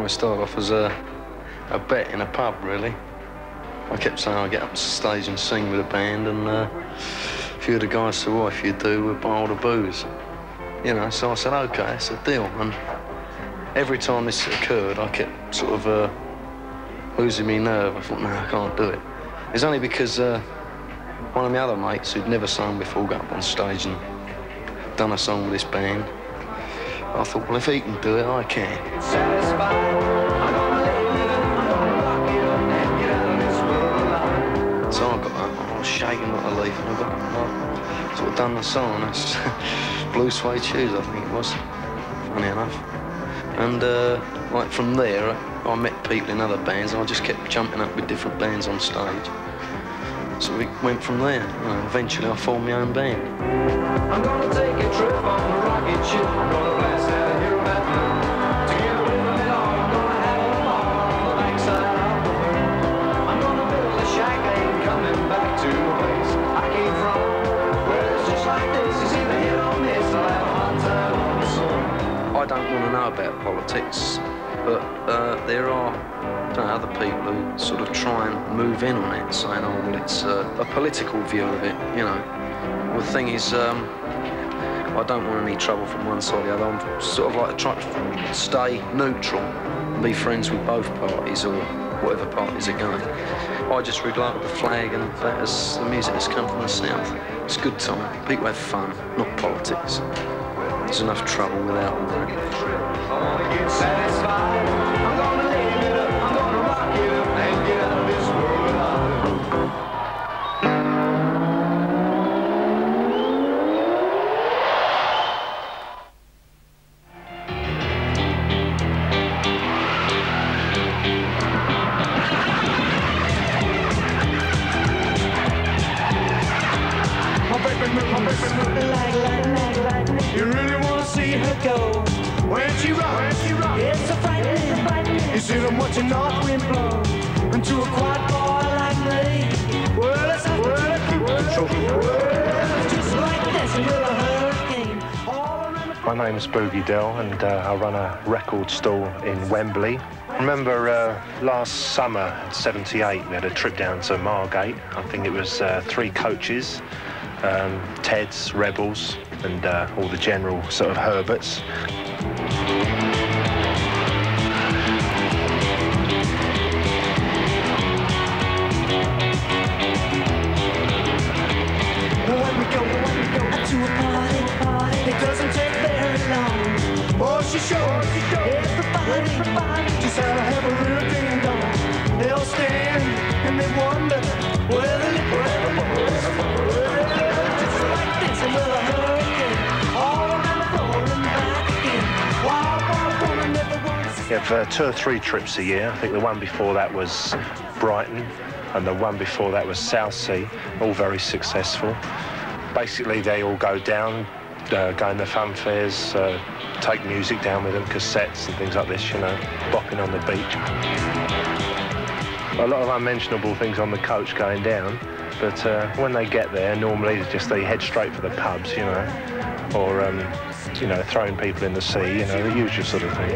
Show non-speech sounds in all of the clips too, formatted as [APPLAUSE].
Well, I started off as a, a bet in a pub, really. I kept saying I'd get up to stage and sing with a band, and uh, a few of the guys said, well, if you do, we'll buy all the booze. You know, so I said, OK, it's a deal. And every time this occurred, I kept sort of uh, losing me nerve. I thought, no, I can't do it. It's only because uh, one of my other mates who'd never sung before got up on stage and done a song with this band. I thought, well, if he can do it, I can. And. So I got up, I was shaking like a leaf, and I got like, sort of done the song. That's [LAUGHS] Blue Suede Shoes, I think it was, funny enough. And uh, like from there, I met people in other bands, and I just kept jumping up with different bands on stage. So we went from there. Know, eventually, I formed my own band. I'm gonna take a trip on a rocket ship. Political view of it, you know. Well, the thing is, um, I don't want any trouble from one side or the other. I'm sort of like trying to stay neutral be friends with both parties or whatever parties are going. I just regard the flag and that as the music that's come from the south. It's good time. People have fun, not politics. There's enough trouble without all that. My name's Boogie Dell, and uh, I run a record store in Wembley. Remember uh, last summer, '78, we had a trip down to Margate. I think it was uh, three coaches, um, Ted's, Rebels, and uh, all the general sort of Herberts. Uh, two or three trips a year. I think the one before that was Brighton, and the one before that was Southsea, all very successful. Basically, they all go down, uh, go in the fun fairs, uh, take music down with them, cassettes and things like this, you know, bopping on the beach. A lot of unmentionable things on the coach going down, but uh, when they get there, normally it's just they head straight for the pubs, you know, or um, you know, throwing people in the sea, you know, the usual sort of thing.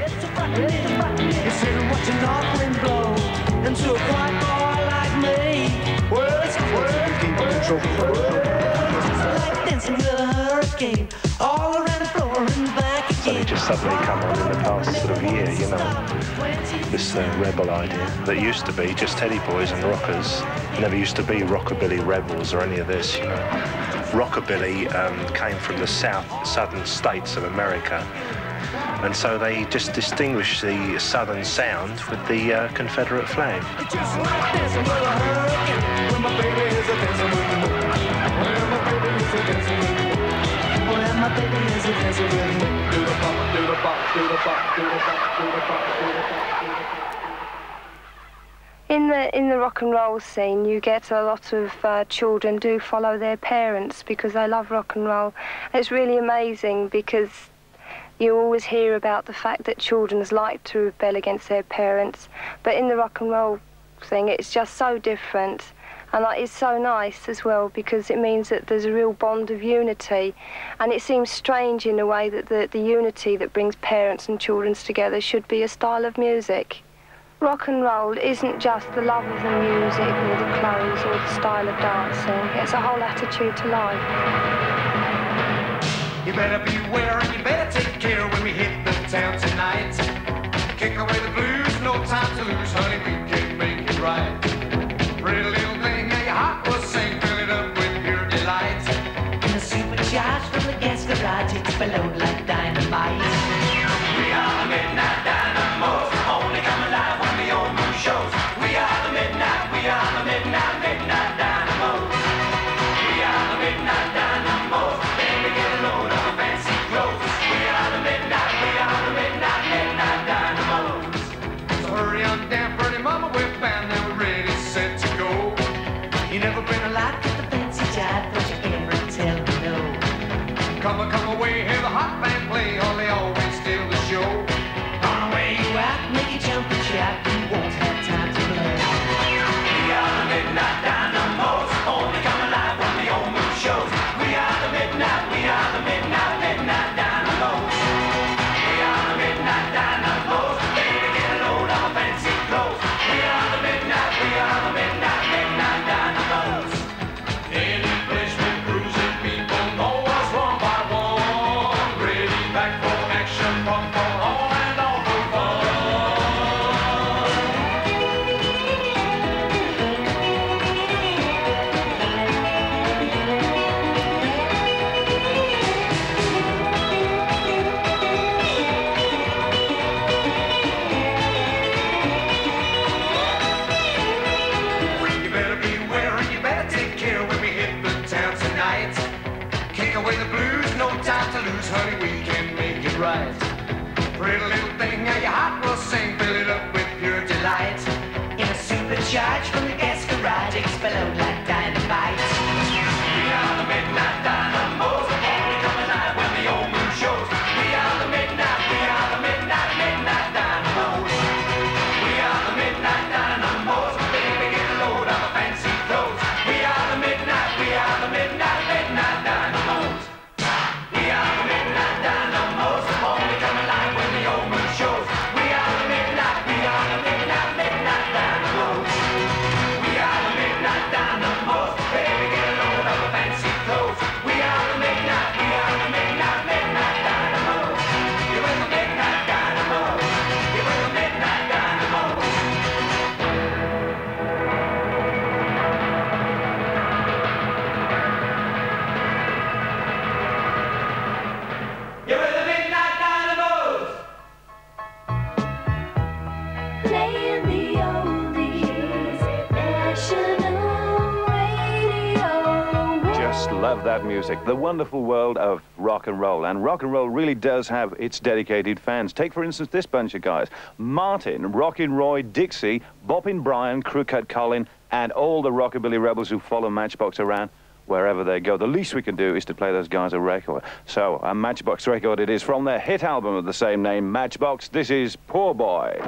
All around the floor and back So they again. just suddenly come on in the past sort of year, you know, this uh, rebel idea that used to be just Teddy Boys and rockers. Never used to be rockabilly rebels or any of this, you know. Rockabilly um, came from the south, southern states of America. And so they just distinguished the southern sound with the uh, Confederate flag. In the in the rock and roll scene, you get a lot of uh, children do follow their parents because they love rock and roll. It's really amazing because you always hear about the fact that children like to rebel against their parents, but in the rock and roll thing, it's just so different. And that is so nice as well because it means that there's a real bond of unity. And it seems strange in a way that the, the unity that brings parents and children together should be a style of music. Rock and roll isn't just the love of the music or the clothes or the style of dancing. It's a whole attitude to life. You better beware and you better take care when we hit the town tonight. Kick away the blues, no time to lose, Little The wonderful world of rock and roll. And rock and roll really does have its dedicated fans. Take, for instance, this bunch of guys Martin, Rockin' Roy, Dixie, Boppin' Brian, Crew Cut Colin, and all the Rockabilly rebels who follow Matchbox around wherever they go. The least we can do is to play those guys a record. So, a Matchbox record it is from their hit album of the same name, Matchbox. This is Poor Boy.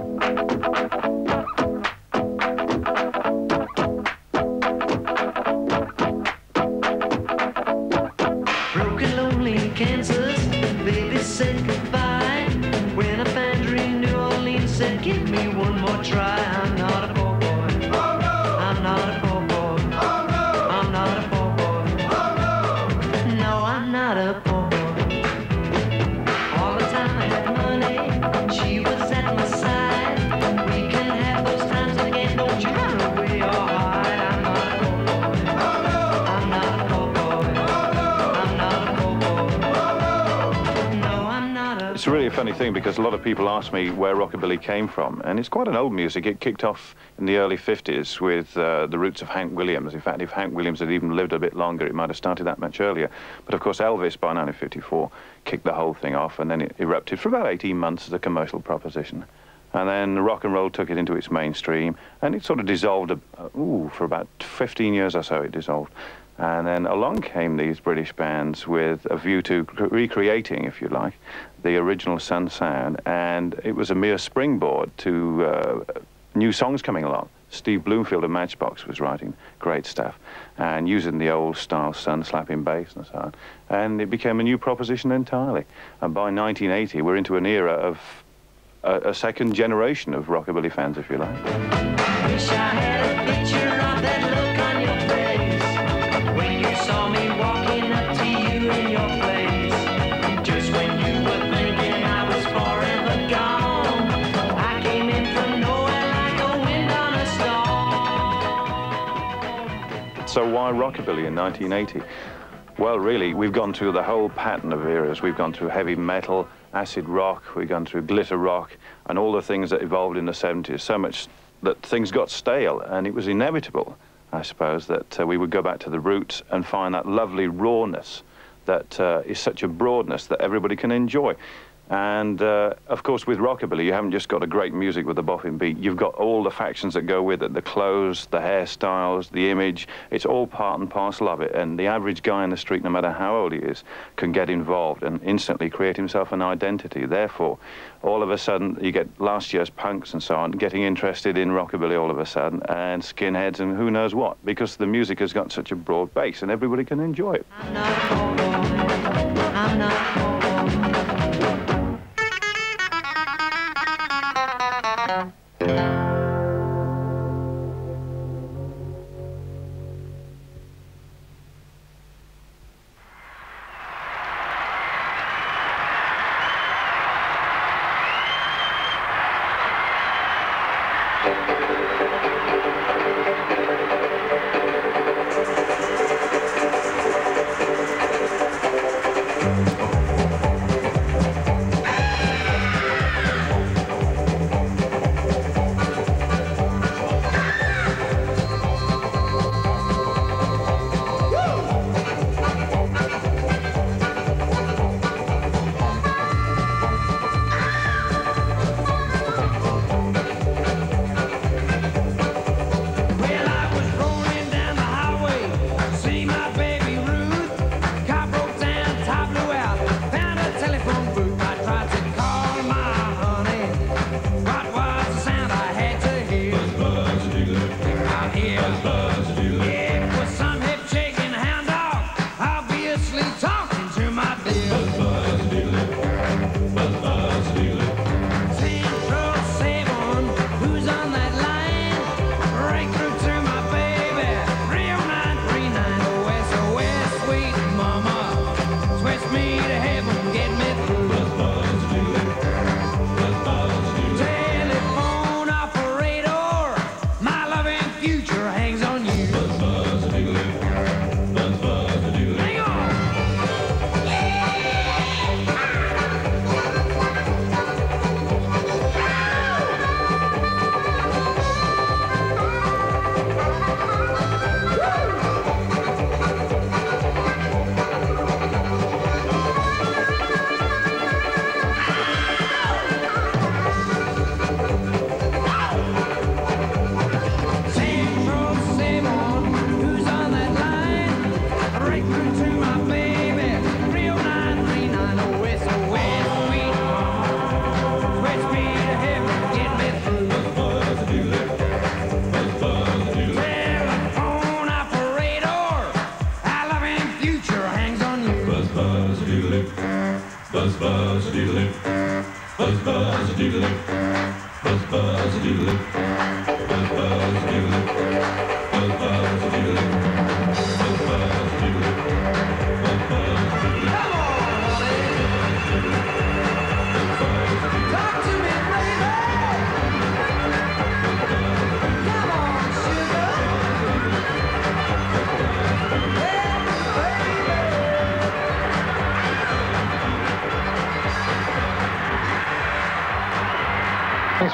It's really a funny thing because a lot of people ask me where rockabilly came from, and it's quite an old music. It kicked off in the early 50s with uh, the roots of Hank Williams. In fact, if Hank Williams had even lived a bit longer, it might have started that much earlier. But of course, Elvis by 1954 kicked the whole thing off, and then it erupted for about 18 months as a commercial proposition. And then rock and roll took it into its mainstream, and it sort of dissolved, uh, ooh, for about 15 years or so it dissolved. And then along came these British bands with a view to cre- recreating, if you like, the original Sun sound, and it was a mere springboard to uh, new songs coming along. Steve Bloomfield of Matchbox was writing great stuff and using the old style sun slapping bass and so on. And it became a new proposition entirely. And by 1980, we're into an era of a, a second generation of rockabilly fans, if you like. Rockabilly in 1980? Well, really, we've gone through the whole pattern of eras. We've gone through heavy metal, acid rock, we've gone through glitter rock, and all the things that evolved in the 70s. So much that things got stale, and it was inevitable, I suppose, that uh, we would go back to the roots and find that lovely rawness that uh, is such a broadness that everybody can enjoy. And uh, of course, with rockabilly, you haven't just got a great music with a boffin beat. You've got all the factions that go with it the clothes, the hairstyles, the image. It's all part and parcel of it. And the average guy in the street, no matter how old he is, can get involved and instantly create himself an identity. Therefore, all of a sudden, you get last year's punks and so on getting interested in rockabilly all of a sudden, and skinheads and who knows what, because the music has got such a broad base and everybody can enjoy it.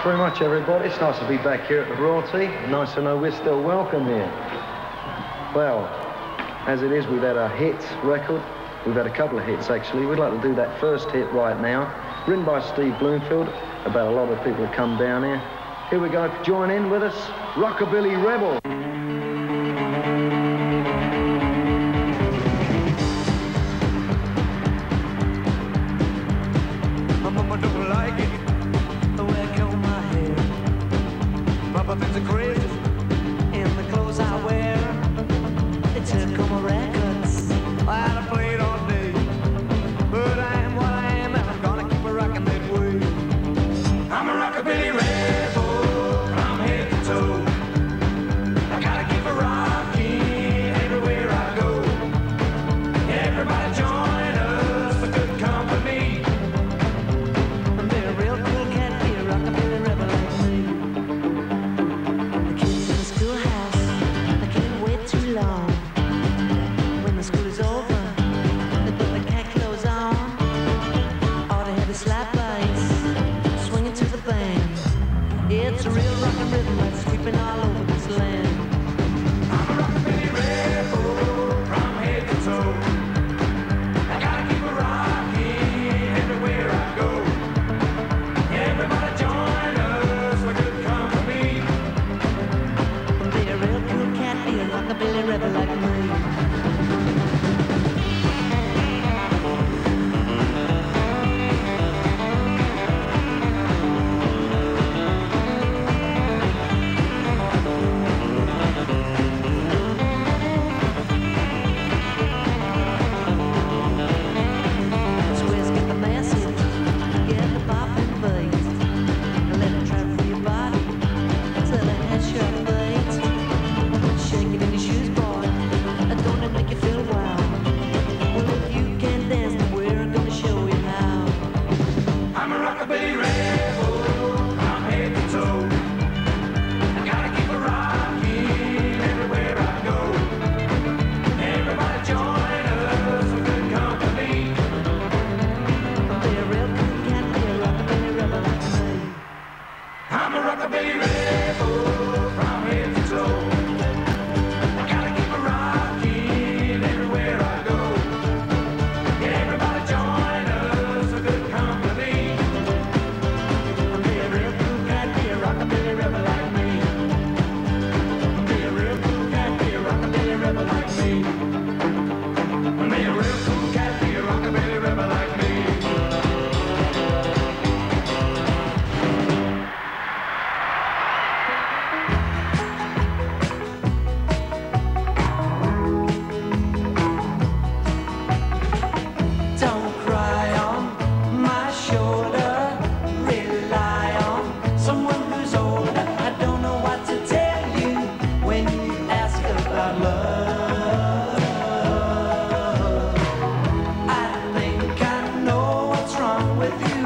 Very much, everybody. It's nice to be back here at the Royalty. Nice to know we're still welcome here. Well, as it is, we've had a hit record. We've had a couple of hits, actually. We'd like to do that first hit right now, written by Steve Bloomfield, about a lot of people that come down here. Here we go. Join in with us, Rockabilly Rebel. Like it the I'm crazy It's a real rock and rhythm that's sweeping all over this land. You.